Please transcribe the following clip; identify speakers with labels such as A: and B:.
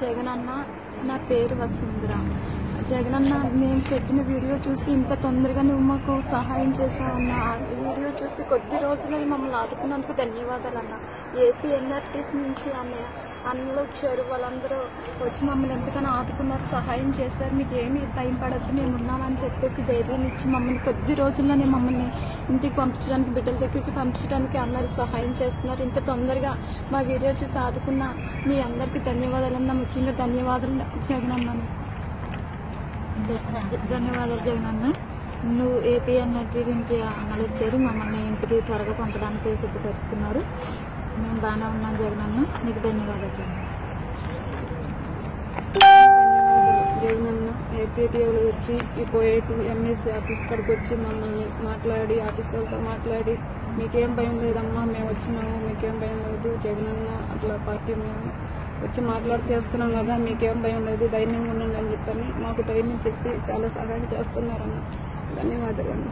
A: జగనన్న నా పేరు వసుంధర. జగనన్న నేను పెట్టిన వీడియో చూసి ఇంత తొందరగా నువ్వు మాకు సహాయం చేశావన్న ఆ వీడియో చూసి కొద్ది రోజులని మమ్మల్ని ఆదుకున్నందుకు ధన్యవాదాలు అన్న ఏపీ ఎన్ఆర్టీస్ నుంచి అన్నయ్య అన్నలు వచ్చారు వాళ్ళందరూ వచ్చి మమ్మల్ని ఎంతగానో ఆదుకున్నారు సహాయం చేశారు. మీకు ఏమీ భయం పడద్దు మేము ఉన్నామని చెప్పేసి ధైర్యం ఇచ్చి మమ్మల్ని కొద్ది రోజుల్లోనే మమ్మల్ని ఇంటికి పంపించడానికి బిడ్డల దగ్గరికి పంపించడానికి అన్నారు సహాయం చేస్తున్నారు. ఇంత తొందరగా మా వీడియో చూసి ఆదుకున్న మీ అందరికీ ధన్యవాదాలు అన్న ముఖ్యంగా ధన్యవాదాలు జగనన్న.
B: ధన్యవాదాలు జగనన్న. నువ్వు ఏపీ అన్నట్టు ఇంటి అమలు వచ్చారు మమ్మల్ని ఇంటికి త్వరగా పంపడానికి సిద్ధపడుతున్నారు. మేము బాగానే ఉన్నాం జగనన్న. నీకు ధన్యవాదాలు జగన్
C: వచ్చి ఇప్పుడు ఏపీ ఎంఎస్సీ ఆఫీస్ కాడికి వచ్చి మమ్మల్ని మాట్లాడి ఆఫీస్ వాళ్ళతో మాట్లాడి మీకేం భయం లేదమ్మా మేము వచ్చినాము మీకేం భయం లేదు జగనన్న అట్లా పార్టీ మేము వచ్చి మాట్లాడి చేస్తున్నాం కదా మీకేం భయం లేదు ధైర్యంగా ఉండండి అని చెప్పని మాకు ధైర్యం చెప్పి చాలా సహాయం చేస్తున్నారన్న. ధన్యవాదాలు అన్న.